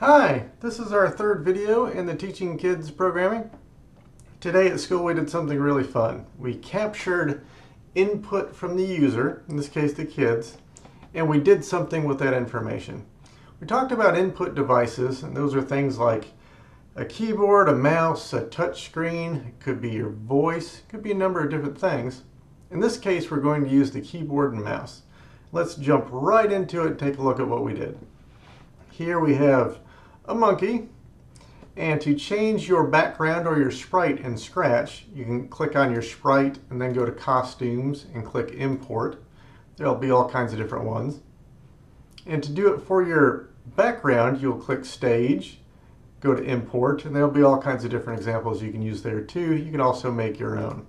Hi, this is our third video in the Teaching Kids programming. Today at school we did something really fun. We captured input from the user, in this case the kids, and we did something with that information. We talked about input devices, and those are things like a keyboard, a mouse, a touch screen, it could be your voice, it could be a number of different things. In this case, we're going to use the keyboard and mouse. Let's jump right into it and take a look at what we did. Here we have a monkey, and to change your background or your sprite in Scratch, you can click on your sprite and then go to Costumes and click Import. There'll be all kinds of different ones. And to do it for your background, you'll click Stage, go to Import, and there'll be all kinds of different examples you can use there too. You can also make your own.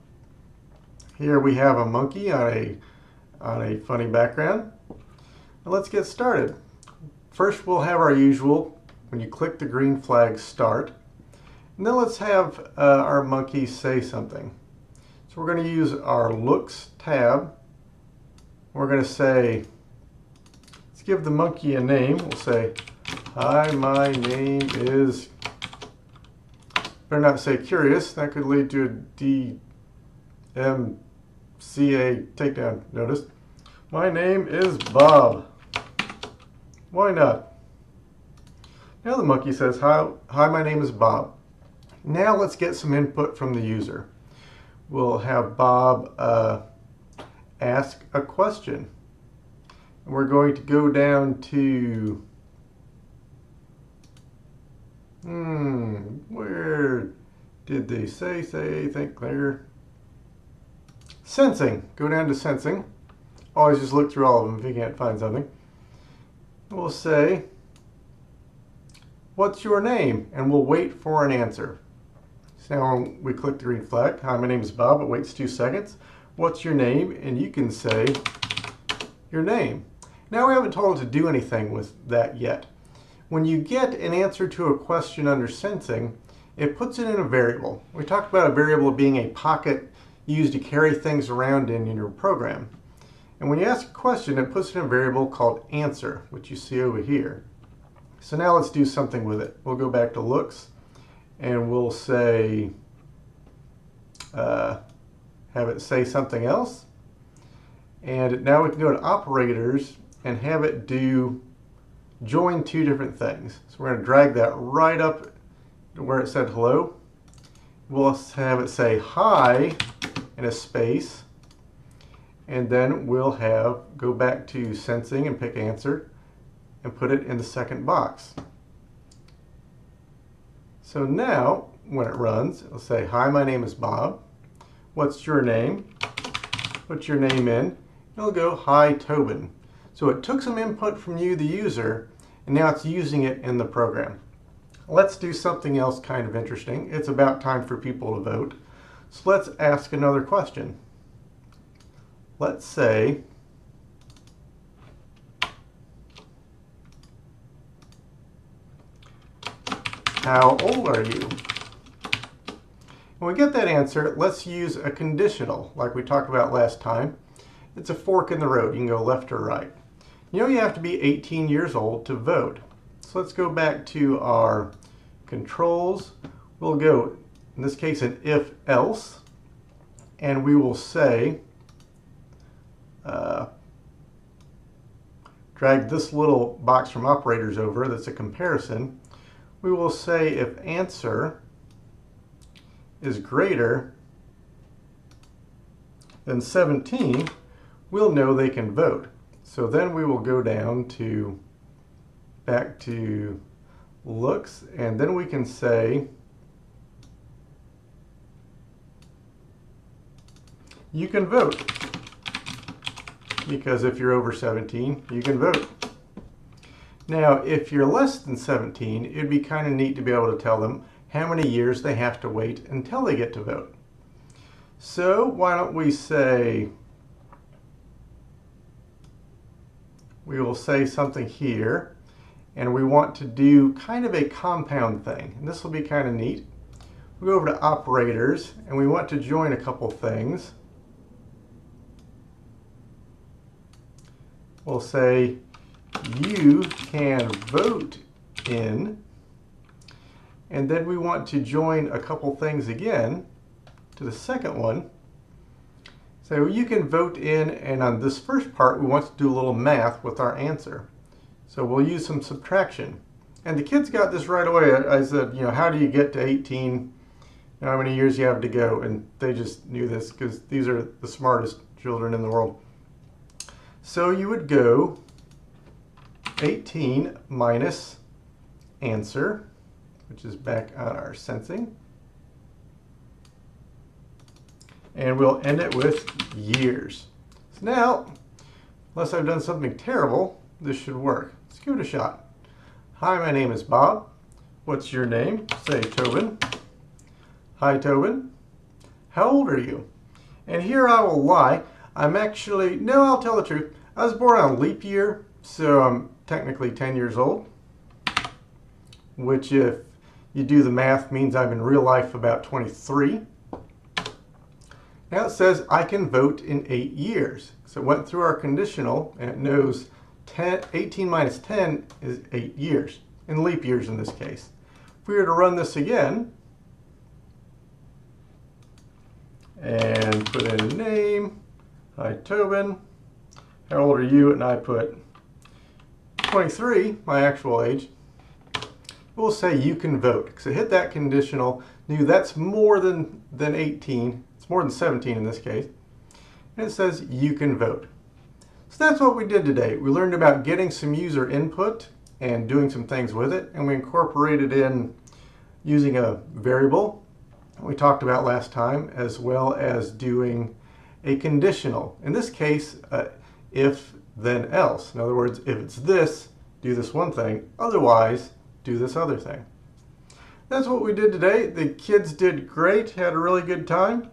Here we have a monkey on a, on a funny background. Now let's get started. First we'll have our usual, when you click the green flag, start. And then let's have uh, our monkey say something. So we're going to use our looks tab. We're going to say, let's give the monkey a name. We'll say, hi, my name is, better not say curious. That could lead to a D, M, CA takedown notice. My name is Bob. Why not? Now the monkey says, hi, hi, my name is Bob. Now let's get some input from the user. We'll have Bob uh, ask a question. And we're going to go down to, hmm, where did they say, say, think there? Sensing. Go down to sensing. Always just look through all of them if you can't find something. We'll say, what's your name? And we'll wait for an answer. So now we click the green flag. Hi, my name is Bob. It waits two seconds. What's your name? And you can say your name. Now we haven't told it to do anything with that yet. When you get an answer to a question under sensing, it puts it in a variable. We talked about a variable being a pocket used to carry things around in, in your program. And when you ask a question, it puts it in a variable called answer, which you see over here. So now let's do something with it. We'll go back to looks and we'll say, uh, have it say something else. And now we can go to operators and have it do join two different things. So we're going to drag that right up to where it said hello. We'll have it say hi in a space. And then we'll have, go back to sensing and pick answer and put it in the second box. So now, when it runs, it'll say, hi, my name is Bob. What's your name? Put your name in. It'll go, hi, Tobin. So it took some input from you, the user, and now it's using it in the program. Let's do something else kind of interesting. It's about time for people to vote. So let's ask another question. Let's say, how old are you? When we get that answer, let's use a conditional like we talked about last time. It's a fork in the road. You can go left or right. You know you have to be 18 years old to vote. So let's go back to our controls. We'll go, in this case, an if else, and we will say, uh, drag this little box from operators over that's a comparison. We will say if answer is greater than 17, we'll know they can vote. So then we will go down to back to looks and then we can say you can vote because if you're over 17 you can vote. Now if you're less than 17 it'd be kind of neat to be able to tell them how many years they have to wait until they get to vote. So why don't we say we will say something here and we want to do kind of a compound thing. And this will be kind of neat. We go over to operators and we want to join a couple things. We'll say you can vote in. And then we want to join a couple things again to the second one. So you can vote in, and on this first part, we want to do a little math with our answer. So we'll use some subtraction. And the kids got this right away. I said, you know, how do you get to 18? How many years you have to go? And they just knew this because these are the smartest children in the world. So you would go 18 minus answer, which is back on our sensing. And we'll end it with years. So now, unless I've done something terrible, this should work. Let's give it a shot. Hi, my name is Bob. What's your name? Say Tobin. Hi, Tobin. How old are you? And here I will lie. I'm actually, no, I'll tell the truth. I was born on leap year, so I'm technically 10 years old, which if you do the math means I'm in real life about 23. Now it says I can vote in eight years. So it went through our conditional and it knows 10, 18 minus 10 is eight years, in leap years in this case. If we were to run this again, and put in a name, hi Tobin, how old are you? And I put 23, my actual age. We'll say you can vote, it hit that conditional, knew. that's more than, than 18, it's more than 17 in this case, and it says you can vote. So that's what we did today. We learned about getting some user input and doing some things with it, and we incorporated in using a variable we talked about last time, as well as doing a conditional. In this case, uh, if then else. In other words, if it's this, do this one thing, otherwise, do this other thing. That's what we did today. The kids did great, had a really good time.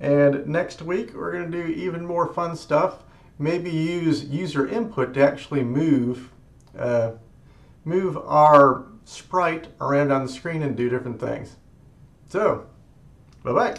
And next week, we're going to do even more fun stuff. Maybe use user input to actually move, uh, move our sprite around on the screen and do different things. So, bye-bye.